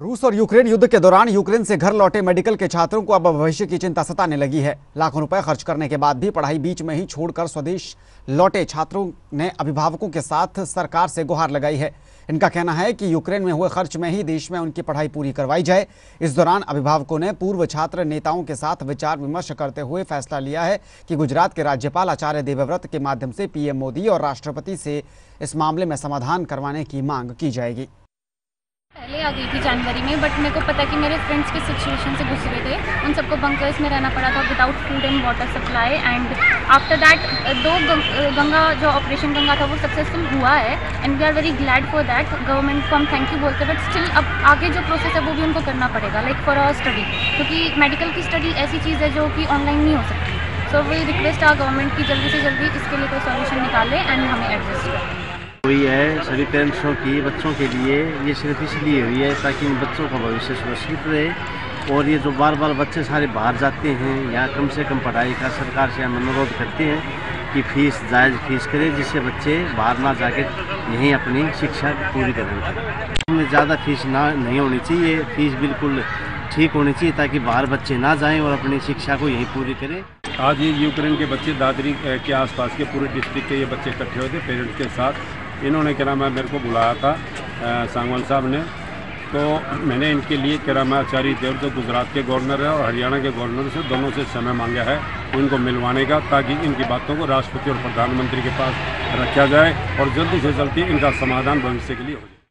रूस और यूक्रेन युद्ध के दौरान यूक्रेन से घर लौटे मेडिकल के छात्रों को अब भविष्य की चिंता सताने लगी है। लाखों रुपए खर्च करने के बाद भी पढ़ाई बीच में ही छोड़कर स्वदेश लौटे छात्रों ने अभिभावकों के साथ सरकार से गुहार लगाई है। इनका कहना है कि यूक्रेन में हुए खर्च में ही देश में उनकी पढ़ाई पूरी करवाई जाए। इस दौरान अभिभावकों ने पूर्व छात्र नेताओं के साथ विचार विमर्श करते हुए फैसला लिया है कि गुजरात के राज्यपाल आचार्य देवव्रत के माध्यम से पीएम मोदी और राष्ट्रपति से इस मामले में समाधान करवाने की मांग की जाएगी। पहले आ गई थी जनवरी में बट मेरे को पता कि मेरे फ्रेंड्स के सिचुएशन से गुजरे थे। उन सबको बंकर्स में रहना पड़ा था without food and water supply and after that दो गंगा, जो ऑपरेशन गंगा था वो सक्सेसफुल हुआ है and we are very glad for that government को हम थैंक यू बोलते हैं बट स्टिल अब आगे जो प्रोसेस है वो भी उनको करना पड़ेगा लाइक फॉर आवर स्टडी क्योंकि मेडिकल की स्टडी ऐसी चीज़ है जो कि ऑनलाइन नहीं हो सकती। So we request a government की जल्दी से जल्दी इसके लिए कोई सॉल्यूशन निकाले एंड हमें एडजस्ट करें। हुई है सभी पेरेंट्सों की, बच्चों के लिए। ये सिर्फ़ इसलिए हुई है ताकि इन बच्चों का भविष्य सुरक्षित रहे और ये जो बार बार बच्चे सारे बाहर जाते हैं या कम से कम पढ़ाई का सरकार से हम अनुरोध करते हैं कि फ़ीस, जायज़ फ़ीस करें जिससे बच्चे बाहर ना जाकर यहीं अपनी शिक्षा पूरी करें। हमें ज़्यादा फ़ीस ना, नहीं होनी चाहिए। फ़ीस बिल्कुल ठीक होनी चाहिए ताकि बाहर बच्चे ना जाएँ और अपनी शिक्षा को यहीं पूरी करें। आज ये यूक्रेन के बच्चे दादरी के आसपास के पूरे डिस्ट्रिक्ट के ये बच्चे इकट्ठे थे पेरेंट्स के साथ। इन्होंने क्या नाम है मेरे को बुलाया था सांगवान साहब ने। तो मैंने इनके लिए क्या नाम आचार्य देव जो गुजरात के गवर्नर है और हरियाणा के गवर्नर से दोनों से समय मांगा है उनको मिलवाने का, ताकि इनकी बातों को राष्ट्रपति और प्रधानमंत्री के पास रखा जाए और जल्दी से जल्दी इनका समाधान भविष्य के लिए हो जाए।